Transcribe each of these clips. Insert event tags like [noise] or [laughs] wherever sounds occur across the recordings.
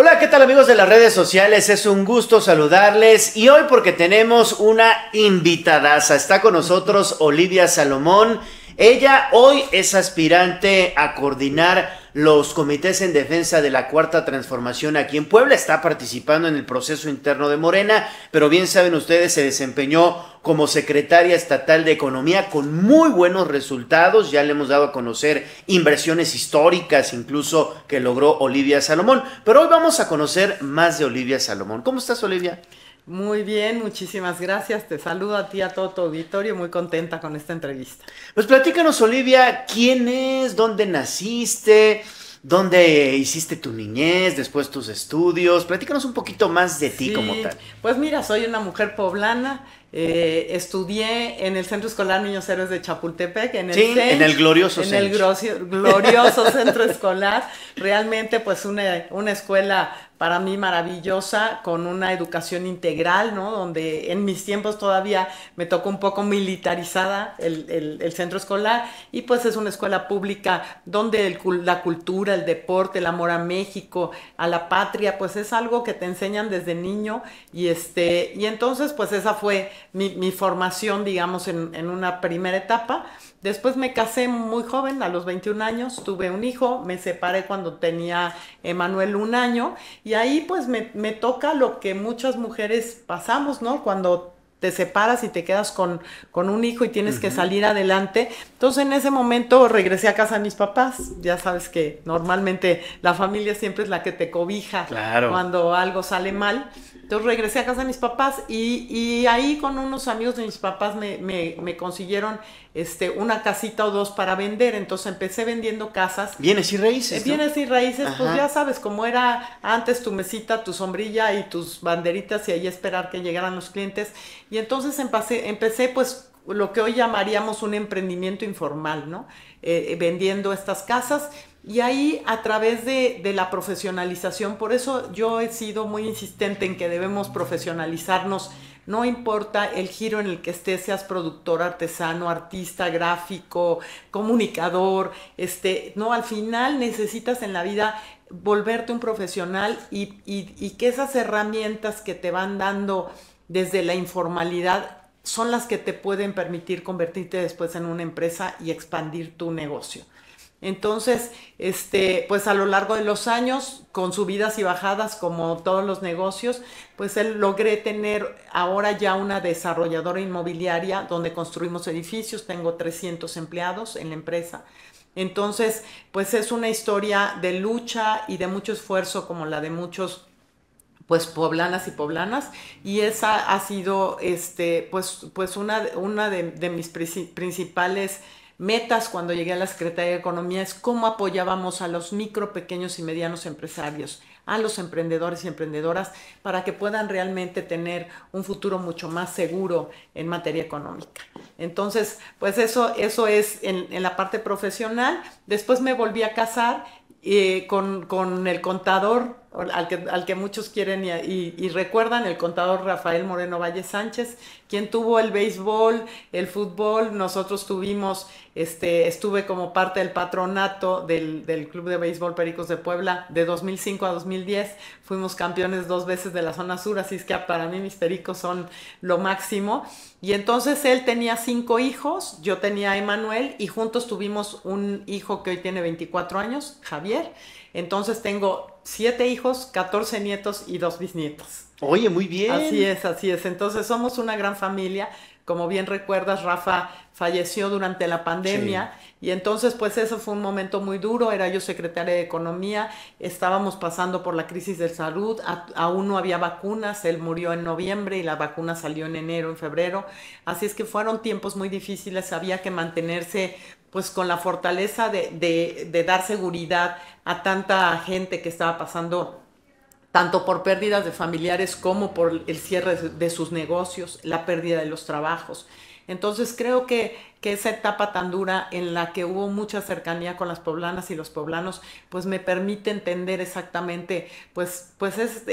Hola, ¿qué tal amigos de las redes sociales? Es un gusto saludarles y hoy porque tenemos una invitadaza. Está con nosotros Olivia Salomón. Ella hoy es aspirante a coordinar los comités en defensa de la cuarta transformación aquí en Puebla. Está participando en el proceso interno de Morena, pero bien saben ustedes, se desempeñó como secretaria estatal de Economía con muy buenos resultados. Ya le hemos dado a conocer inversiones históricas, incluso que logró Olivia Salomón. Pero hoy vamos a conocer más de Olivia Salomón. ¿Cómo estás, Olivia? Muy bien, muchísimas gracias. Te saludo a ti, a todo tu auditorio, muy contenta con esta entrevista. Pues platícanos, Olivia, ¿quién es? ¿Dónde naciste? ¿Dónde hiciste tu niñez? Después tus estudios. Platícanos un poquito más de ti como tal. Pues mira, soy una mujer poblana. Eh, estudié en el Centro Escolar Niños Héroes de Chapultepec, en el, sí, en el glorioso en el glorioso centro escolar. Realmente, pues una, una escuela para mí maravillosa, con una educación integral, ¿no? Donde en mis tiempos todavía me tocó un poco militarizada el, el, centro escolar y pues es una escuela pública donde la cultura, el deporte, el amor a México, a la patria, pues es algo que te enseñan desde niño y este, y entonces pues esa fue mi, mi formación, digamos, en, en una primera etapa. Después me casé muy joven, a los 21 años, tuve un hijo, me separé cuando tenía Emanuel un año y ahí pues me, me, toca lo que muchas mujeres pasamos, ¿no? Cuando te separas y te quedas con, con un hijo y tienes que salir adelante. Entonces en ese momento regresé a casa de mis papás. Ya sabes que normalmente la familia siempre es la que te cobija cuando algo sale mal. Entonces regresé a casa de mis papás y, y ahí con unos amigos de mis papás me, me, me, consiguieron este, una casita o dos para vender. Entonces empecé vendiendo casas. Bienes y raíces. Bienes y raíces, pues ya sabes, como era antes tu mesita, tu sombrilla y tus banderitas y ahí esperar que llegaran los clientes. Y entonces empecé, empecé pues lo que hoy llamaríamos un emprendimiento informal, ¿no? Eh, vendiendo estas casas y ahí a través de, de, la profesionalización, por eso yo he sido muy insistente en que debemos profesionalizarnos, no importa el giro en el que estés, seas productor, artesano, artista, gráfico, comunicador, este, no, al final necesitas en la vida volverte un profesional y, y, y que esas herramientas que te van dando desde la informalidad son las que te pueden permitir convertirte después en una empresa y expandir tu negocio. Entonces, este, pues a lo largo de los años, con subidas y bajadas como todos los negocios, pues él logré tener ahora ya una desarrolladora inmobiliaria donde construimos edificios, tengo 300 empleados en la empresa. Entonces, pues es una historia de lucha y de mucho esfuerzo como la de muchos pues poblanas y poblanas y esa ha sido este pues pues una, una de, de mis principales metas cuando llegué a la Secretaría de Economía es cómo apoyábamos a los micro, pequeños y medianos empresarios, a los emprendedores y emprendedoras para que puedan realmente tener un futuro mucho más seguro en materia económica. Entonces, pues eso, eso es en, en la parte profesional. Después me volví a casar eh, con, con, el contador, al que, al que muchos quieren y, recuerdan, el contador Rafael Moreno Valle Sánchez, quien tuvo el béisbol, el fútbol, nosotros tuvimos, este, estuve como parte del patronato del, del Club de Béisbol Pericos de Puebla de 2005 a 2010, fuimos campeones dos veces de la zona sur, así es que para mí mis pericos son lo máximo. Y entonces él tenía cinco hijos, yo tenía a Emanuel y juntos tuvimos un hijo que hoy tiene 24 años, Javier. Entonces tengo siete hijos, 14 nietos y dos bisnietos. Oye, muy bien. Así es, así es. Entonces somos una gran familia. Como bien recuerdas, Rafa falleció durante la pandemia y entonces pues eso fue un momento muy duro, era yo secretaria de Economía, estábamos pasando por la crisis de salud, aún no había vacunas, él murió en noviembre y la vacuna salió en enero, en febrero, así es que fueron tiempos muy difíciles, había que mantenerse pues con la fortaleza de, de, dar seguridad a tanta gente que estaba pasando tanto por pérdidas de familiares como por el cierre de sus negocios, la pérdida de los trabajos. Entonces creo que, que, esa etapa tan dura en la que hubo mucha cercanía con las poblanas y los poblanos, pues me permite entender exactamente, pues, pues es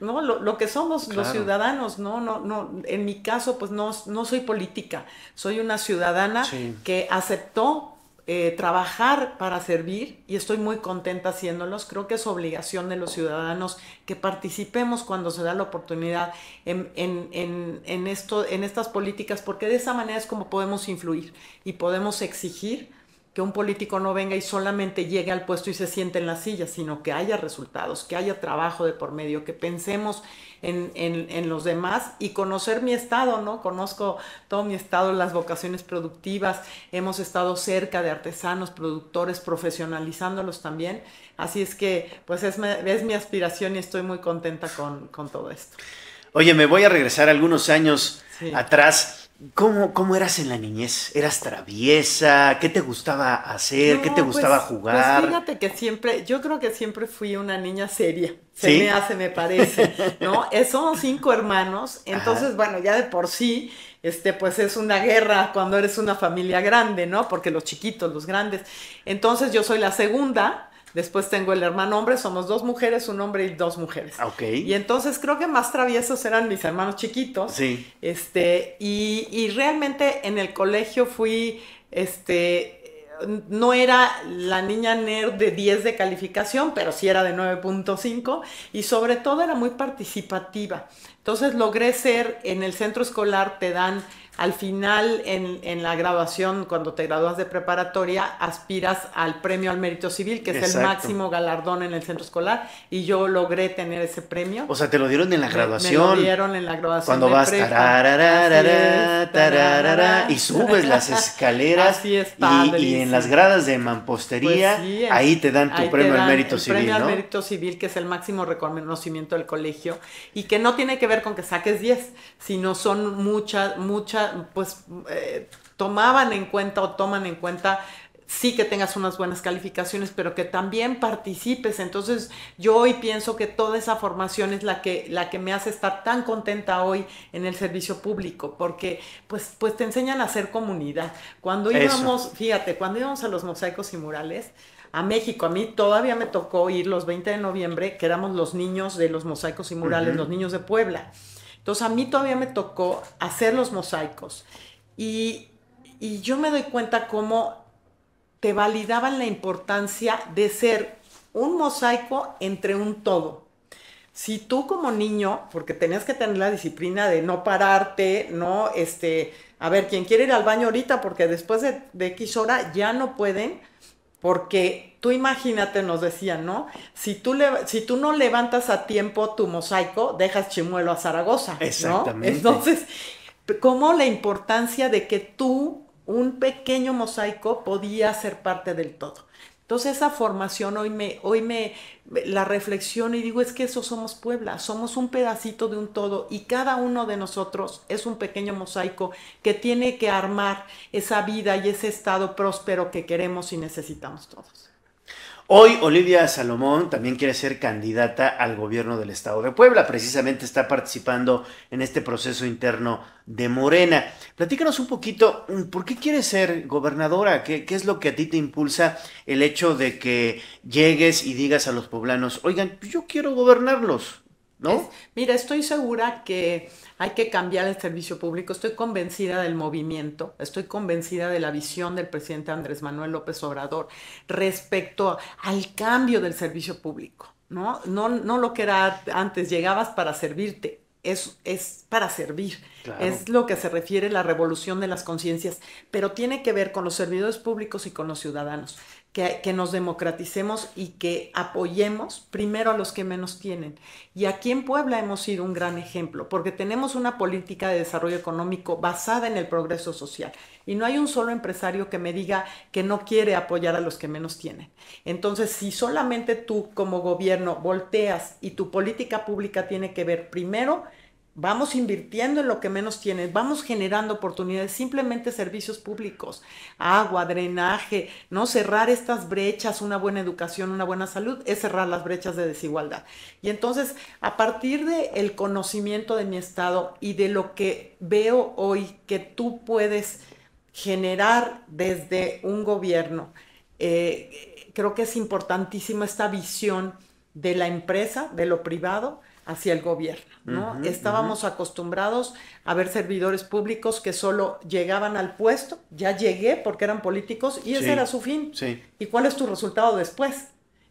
¿no? Lo, lo, que somos los ciudadanos, ¿no? No, no, en mi caso, pues no, no soy política, soy una ciudadana sí. que aceptó eh, trabajar para servir y estoy muy contenta haciéndolos. Creo que es obligación de los ciudadanos que participemos cuando se da la oportunidad en, en, esto, en estas políticas, porque de esa manera es como podemos influir y podemos exigir que un político no venga y solamente llegue al puesto y se siente en la silla, sino que haya resultados, que haya trabajo de por medio, que pensemos en, en, los demás y conocer mi estado, ¿no? Conozco todo mi estado, las vocaciones productivas, hemos estado cerca de artesanos, productores, profesionalizándolos también. Así es que, pues es, es mi aspiración y estoy muy contenta con, con, todo esto. Oye, me voy a regresar algunos años atrás ¿Cómo, ¿Cómo, eras en la niñez? ¿Eras traviesa? ¿Qué te gustaba hacer? ¿Qué te pues, gustaba pues jugar? Pues fíjate que siempre, yo creo que siempre fui una niña seria. Se me hace, me parece, ¿no? [laughs] Eh, somos cinco hermanos, entonces, bueno, ya de por sí, este, pues es una guerra cuando eres una familia grande, ¿no? Porque los chiquitos, los grandes. Entonces yo soy la segunda, Después tengo el hermano hombre, somos dos mujeres, un hombre y dos mujeres. Ok. Y entonces creo que más traviesos eran mis hermanos chiquitos. Sí. Este, y, y realmente en el colegio fui, este, no era la niña nerd de 10 de calificación, pero sí era de 9.5 y sobre todo era muy participativa. Entonces logré ser, en el centro escolar te dan al final en, la graduación, cuando te gradúas de preparatoria, aspiras al premio al mérito civil, que es el máximo galardón en el centro escolar, y yo logré tener ese premio. O sea, te lo dieron en la graduación. Me, lo dieron en la graduación. Cuando vas y subes las escaleras y, en las gradas de mampostería, pues ahí te dan tu premio al mérito civil. Premio al mérito civil, que es el máximo reconocimiento del colegio, y que no tiene que ver con que saques 10, sino son muchas, muchas pues eh, tomaban en cuenta o toman en cuenta sí que tengas unas buenas calificaciones, pero que también participes. Entonces, yo hoy pienso que toda esa formación es la que, la que me hace estar tan contenta hoy en el servicio público, porque pues, pues te enseñan a hacer comunidad. Cuando íbamos, fíjate, cuando íbamos a los mosaicos y murales, a México, a mí todavía me tocó ir los 20 de noviembre, que éramos los niños de los mosaicos y murales, los niños de Puebla. Entonces a mí todavía me tocó hacer los mosaicos y, yo me doy cuenta cómo te validaban la importancia de ser un mosaico entre un todo. Si tú como niño, porque tenías que tener la disciplina de no pararte, no, este, a ver, quien quiere ir al baño ahorita, porque después de, de X hora ya no pueden, porque tú imagínate, nos decían, ¿no? Si tú, le, si tú no levantas a tiempo tu mosaico, dejas chimuelo a Zaragoza. Exactamente. Entonces, ¿cómo la importancia de que tú, un pequeño mosaico, podía ser parte del todo? Entonces esa formación hoy me, hoy me la reflexiono y digo es que eso somos Puebla, somos un pedacito de un todo y cada uno de nosotros es un pequeño mosaico que tiene que armar esa vida y ese estado próspero que queremos y necesitamos todos. Hoy Olivia Salomón también quiere ser candidata al gobierno del estado de Puebla, precisamente está participando en este proceso interno de Morena. Platícanos un poquito, mm, ¿por qué quieres ser gobernadora? ¿Qué, ¿Qué, es lo que a ti te impulsa el hecho de que llegues y digas a los poblanos, oigan, yo quiero gobernarlos? ¿No? mira, estoy segura que hay que cambiar el servicio público. Estoy convencida del movimiento, estoy convencida de la visión del presidente Andrés Manuel López Obrador respecto al cambio del servicio público. ¿no? No, no lo que era antes, llegabas para servirte, es, es para servir. Es lo que se refiere a la revolución de las conciencias, pero tiene que ver con los servidores públicos y con los ciudadanos que, nos democraticemos y que apoyemos primero a los que menos tienen. Y aquí en Puebla hemos sido un gran ejemplo, porque tenemos una política de desarrollo económico basada en el progreso social. Y no hay un solo empresario que me diga que no quiere apoyar a los que menos tienen. Entonces, si solamente tú como gobierno volteas y tu política pública tiene que ver primero Vamos invirtiendo en lo que menos tienen, vamos generando oportunidades, simplemente servicios públicos, agua, drenaje, no cerrar estas brechas, una buena educación, una buena salud, es cerrar las brechas de desigualdad. Y entonces, a partir del el conocimiento de mi estado y de lo que veo hoy que tú puedes generar desde un gobierno, eh, creo que es importantísima esta visión de la empresa, de lo privado, hacia el gobierno, ¿no? Estábamos acostumbrados a ver servidores públicos que solo llegaban al puesto, ya llegué porque eran políticos y ese era su fin. ¿Y cuál es tu resultado después?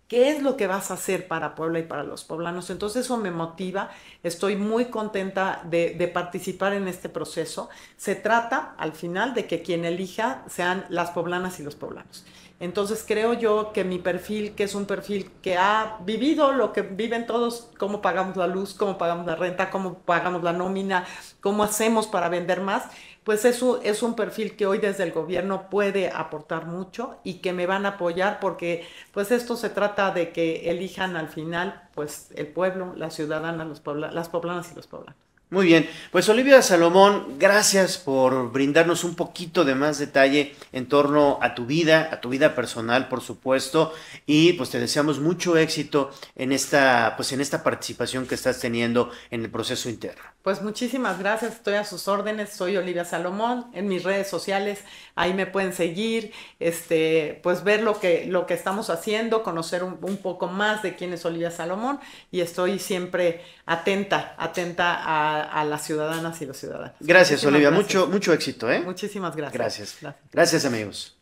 ¿Qué es lo que vas a hacer para Puebla y para los poblanos? Entonces eso me motiva, estoy muy contenta de, de, participar en este proceso. Se trata al final de que quien elija sean las poblanas y los poblanos. Entonces creo yo que mi perfil, que es un perfil que ha vivido lo que viven todos, cómo pagamos la luz, cómo pagamos la renta, cómo pagamos la nómina, cómo hacemos para vender más, pues eso es un perfil que hoy desde el gobierno puede aportar mucho y que me van a apoyar porque pues esto se trata de que elijan al final pues el pueblo, la ciudadana, los las poblanas y los poblanos. Muy bien, pues Olivia Salomón, gracias por brindarnos un poquito de más detalle en torno a tu vida, a tu vida personal, por supuesto, y pues te deseamos mucho éxito en esta, pues en esta participación que estás teniendo en el proceso interno. Pues muchísimas gracias, estoy a sus órdenes, soy Olivia Salomón, en mis redes sociales, ahí me pueden seguir, este, pues ver lo que, lo que estamos haciendo, conocer un, poco más de quién es Olivia Salomón y estoy siempre atenta, atenta a, las ciudadanas y los ciudadanos. Gracias, Olivia, mucho, mucho éxito, ¿eh? Muchísimas gracias. Gracias. Gracias, amigos.